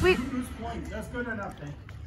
Sweet. That's good enough, thank you.